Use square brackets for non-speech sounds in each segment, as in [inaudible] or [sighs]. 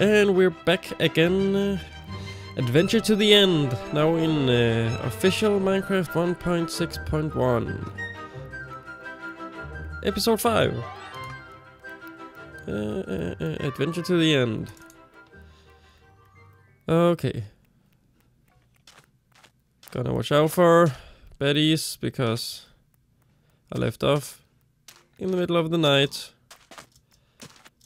And we're back again. Adventure to the end. Now in uh, official Minecraft 1.6.1. Episode 5. Uh, uh, uh, adventure to the end. Okay. Gonna watch out for baddies because I left off in the middle of the night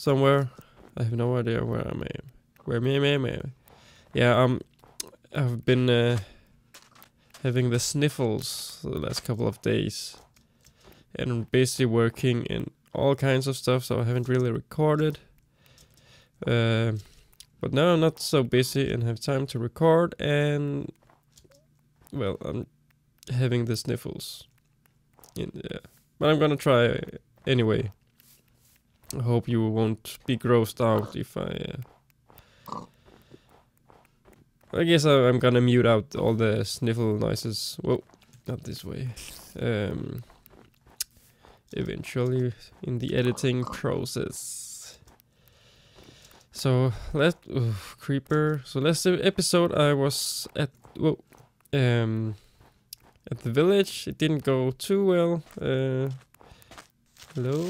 somewhere. I have no idea where I am. Where me, me, me. Yeah, um, I've been uh, having the sniffles the last couple of days, and I'm busy working in all kinds of stuff, so I haven't really recorded. Uh, but now I'm not so busy and have time to record, and well, I'm having the sniffles. In, yeah. But I'm gonna try anyway. I hope you won't be grossed out if I. Uh... I guess I, am gonna mute out all the sniffle noises. Well, not this way. Um, eventually, in the editing process. So last creeper. So last episode I was at well, um, at the village. It didn't go too well. Uh, hello.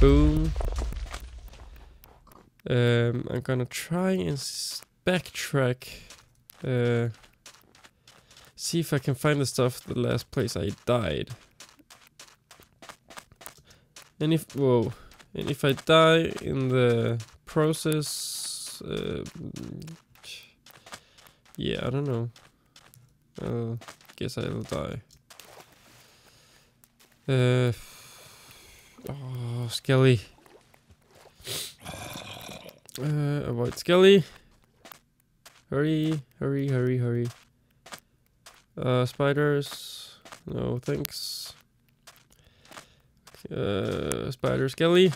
Boom. Um, I'm gonna try and backtrack. Uh, see if I can find the stuff the last place I died. And if whoa, and if I die in the process, uh, yeah, I don't know. Uh, guess I'll die. Uh. Oh, Skelly. Uh, avoid Skelly. Hurry, hurry, hurry, hurry. Uh, spiders. No, thanks. Uh, spider Skelly.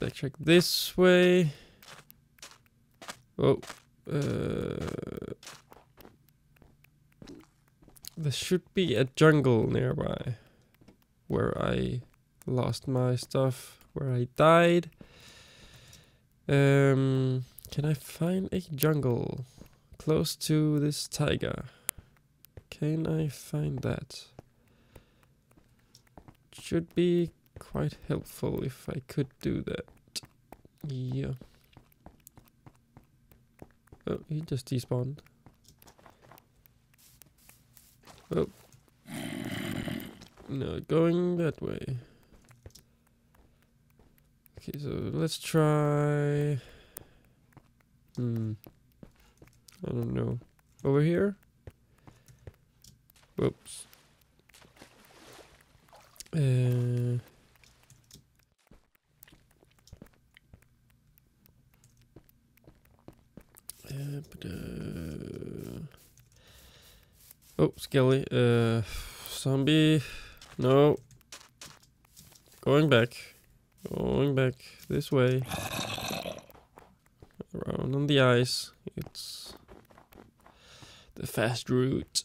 backtrack this way. Oh. Uh, there should be a jungle nearby where I lost my stuff, where I died. Um, can I find a jungle close to this taiga? Can I find that? Should be quite helpful if I could do that. Yeah. Oh, he just despawned. Oh. No, going that way. Okay, so let's try... Hmm. I don't know. Over here? Whoops. Uh... Uh, uh... Oh, Skelly. Uh, zombie. No. Going back. Going back this way. Around on the ice. It's the fast route.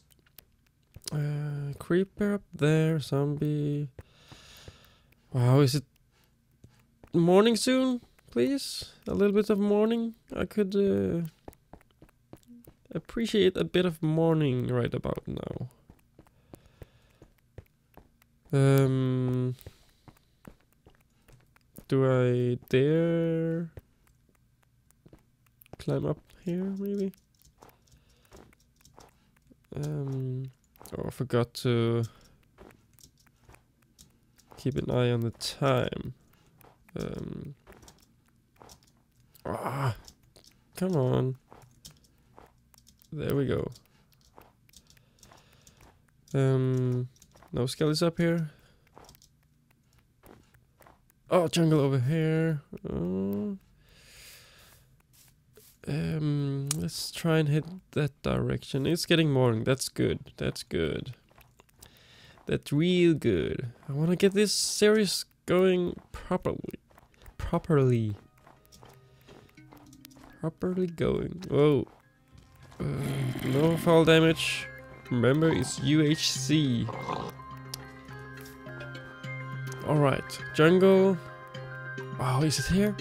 Uh, creeper up there. Zombie. Wow, is it morning soon? Please? A little bit of morning? I could uh, appreciate a bit of morning right about now. Um, do I dare climb up here, maybe? Um, oh, I forgot to keep an eye on the time. Um, ah, come on. There we go. Um, no skellies up here. Oh, jungle over here. Oh. Um, let's try and hit that direction. It's getting morning. That's good. That's good. That's real good. I want to get this series going properly. Properly. Properly going. Whoa. Uh, no fall damage. Remember, it's UHC. Alright, jungle. Wow, is it here?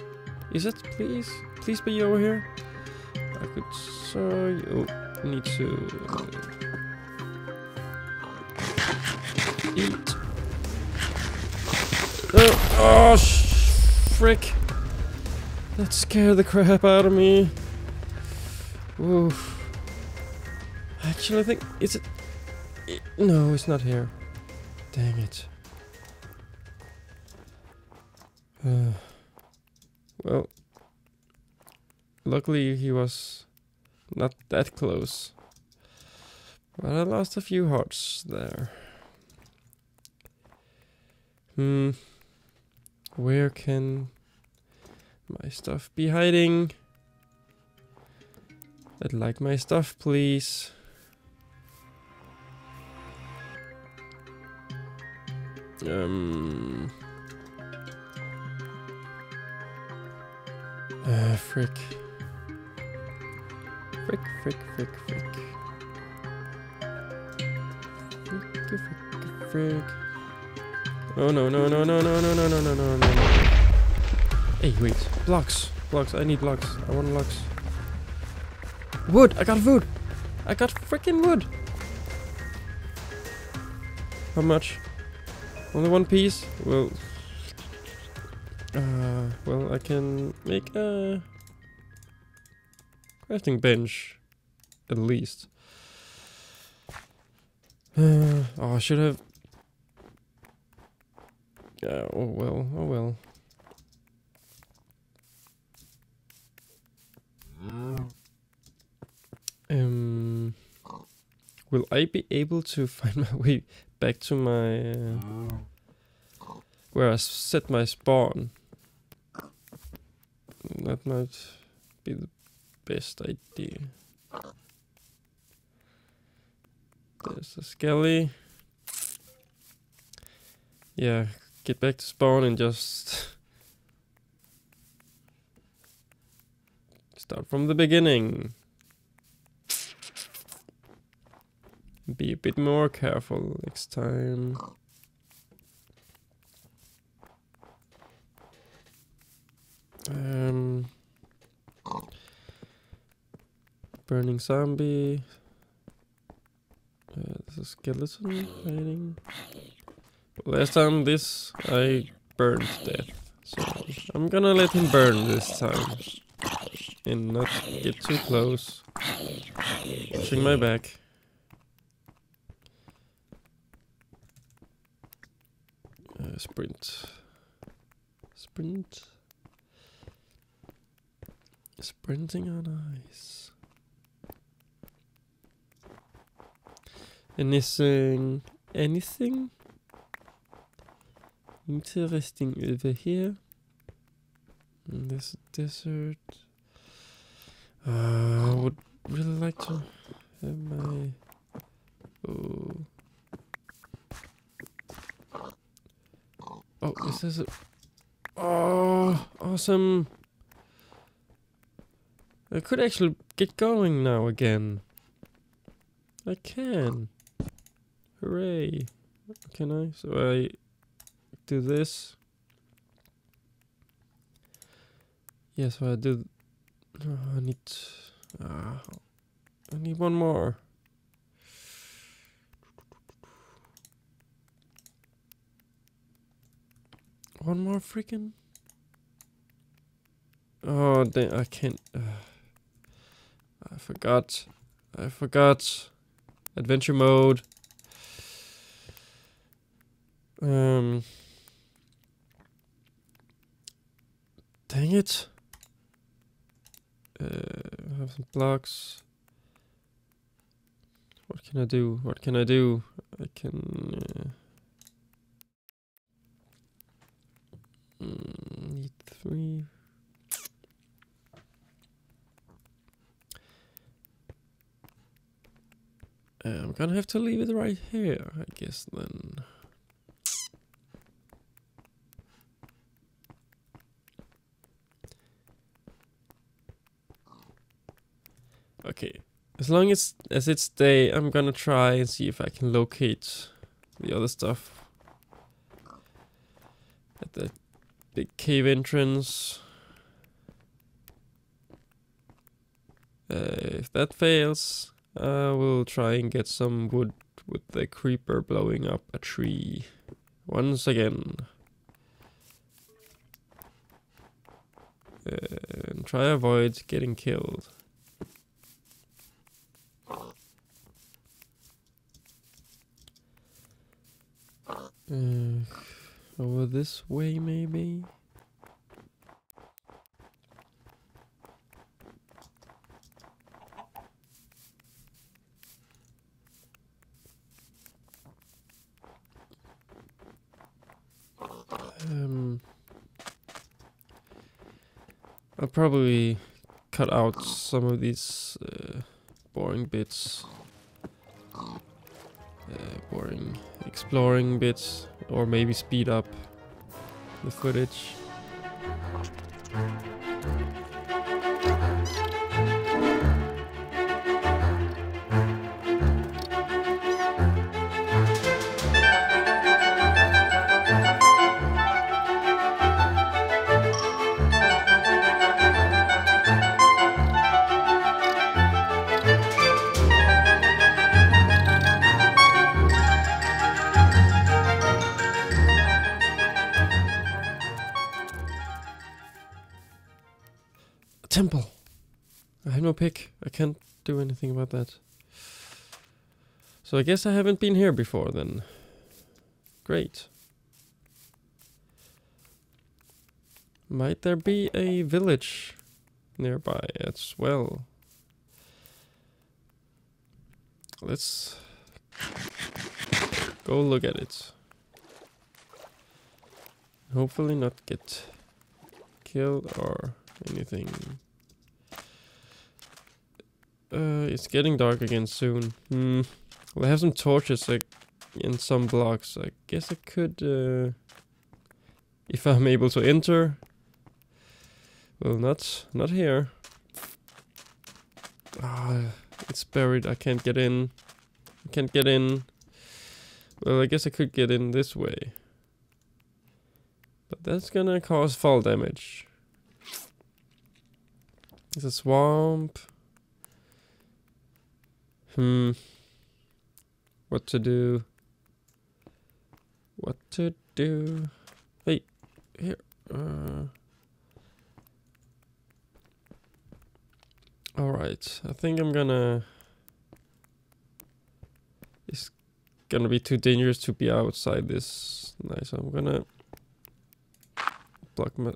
Is it? Please? Please be over here? I could show you. Oh, need to eat. Oh, oh frick. That scared the crap out of me. Oof. Actually, I think is it? no, it's not here. Dang it. Uh, well, luckily he was not that close. But I lost a few hearts there. Hmm. Where can my stuff be hiding? I'd like my stuff, please. Um. Uh, frick. Frick, frick, frick, frick. Frick, frick, frick. Oh no, no, no, no, no, no, no, no, no, no, no. Hey, wait. Blocks. Blocks. I need blocks. I want blocks. Wood. I got wood. I got freaking wood. How much? Only one piece? Well. Uh, well, I can make a crafting bench, at least. Uh, [sighs] oh, I should have. Yeah. Oh well. Oh well. Um. Will I be able to [laughs] find my way back to my uh, I set my spawn? That might be the best idea. There's a skelly. Yeah, get back to spawn and just start from the beginning. Be a bit more careful next time. Um, burning zombie. Uh, there's a skeleton hiding. Last time this I burned death, so I'm gonna let him burn this time and not get too close. Watching my back. Uh, sprint. Sprint. Sprinting on ice. Anything? Anything? Interesting over here. In this desert. Uh, I would really like to have my. Oh. Oh, this is a. Oh, awesome! I could actually get going now again. I can. Hooray. Can I? So I do this. Yeah, so I do. Oh, I need. Uh, I need one more. One more freaking. Oh, I can't. Uh, forgot. I forgot. Adventure mode. Um. Dang it. Uh, have some blocks. What can I do? What can I do? I can. Uh, mm, need three. I'm gonna have to leave it right here, I guess then. Okay. As long as as it's day, I'm gonna try and see if I can locate the other stuff. at the big cave entrance. Uh, if that fails, I will try and get some wood with the creeper blowing up a tree. Once again. Uh, and try to avoid getting killed. Uh, over this way, maybe? Um, I'll probably cut out some of these uh, boring bits. Uh, boring exploring bits, or maybe speed up the footage. Temple. I have no pick. I can't do anything about that. So I guess I haven't been here before then. Great. Might there be a village nearby as well? Let's go look at it. Hopefully not get killed or anything. Uh, it's getting dark again soon. Hmm. Well, I have some torches like in some blocks. I guess I could, uh, if I'm able to enter. Well, not not here. Ah, it's buried. I can't get in. I can't get in. Well, I guess I could get in this way. But that's gonna cause fall damage. It's a swamp. Hmm. What to do? What to do? Hey, here. Uh. All right. I think I'm gonna. It's gonna be too dangerous to be outside this Nice, I'm gonna block my.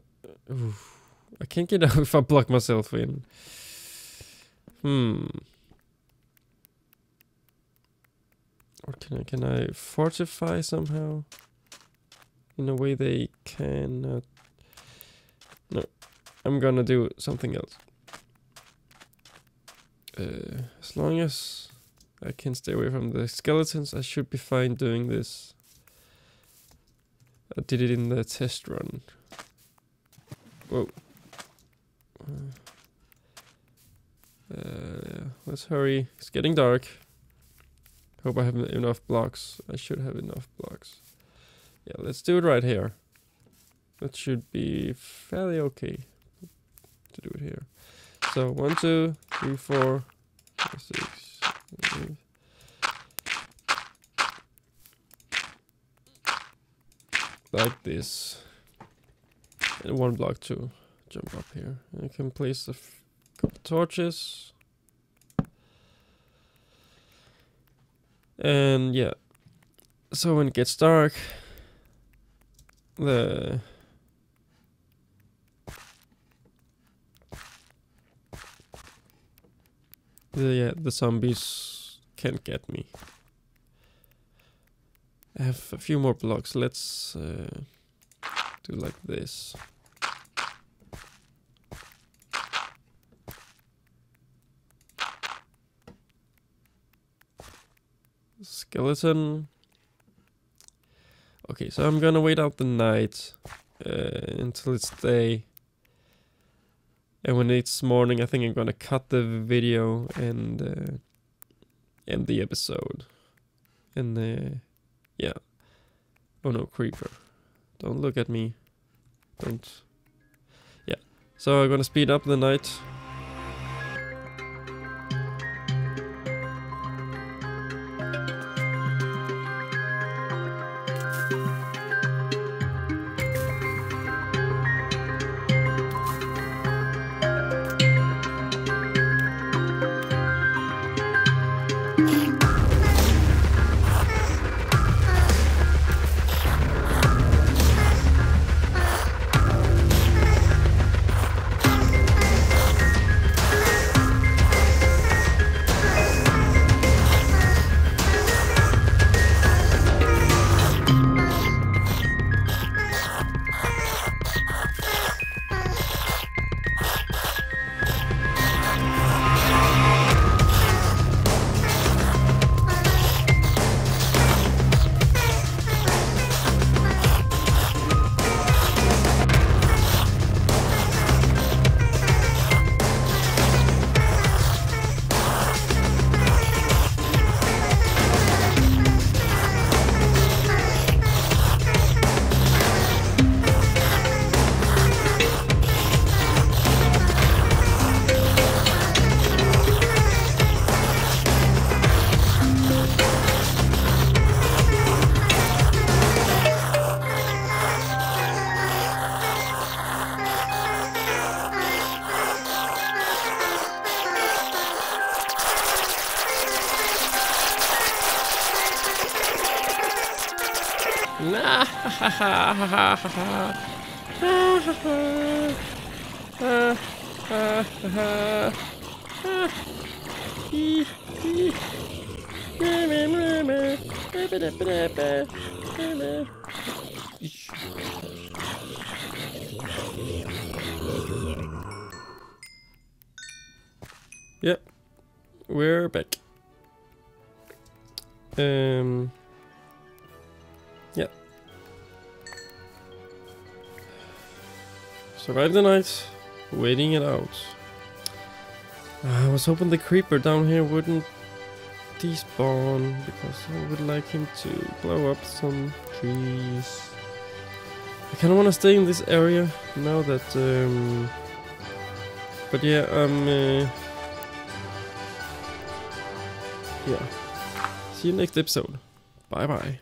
Oof. I can't get [laughs] out if I block myself in. Hmm. Or can I can I fortify somehow? In a way they cannot. No, I'm gonna do something else. Uh, as long as I can stay away from the skeletons, I should be fine doing this. I did it in the test run. Whoa. Uh, let's hurry. It's getting dark. Hope I have enough blocks. I should have enough blocks. Yeah, let's do it right here. That should be fairly okay to do it here. So one, two, three, four, five, six, seven, like this. And one block to jump up here. I can place couple torches. And yeah. So when it gets dark, the the yeah, the zombies can't get me. I have a few more blocks. Let's uh, do like this. Skeleton. Okay, so I'm gonna wait out the night uh, until it's day. And when it's morning, I think I'm gonna cut the video and uh, end the episode. And uh, yeah. Oh no, creeper. Don't look at me. Don't. Yeah. So I'm gonna speed up the night. Ha, ha, ha, ha, ha. Ha, ha. Ah, ha, ha. Ah. Ee, ee. Meh, meh. Meh, meh, meh, meh, meh. Meh, meh. Ish. Yep, we're back. Um. Survive the night, waiting it out. I was hoping the creeper down here wouldn't despawn because I would like him to blow up some trees. I kind of want to stay in this area now that. Um, but yeah, um. Uh, yeah. See you next episode. Bye bye.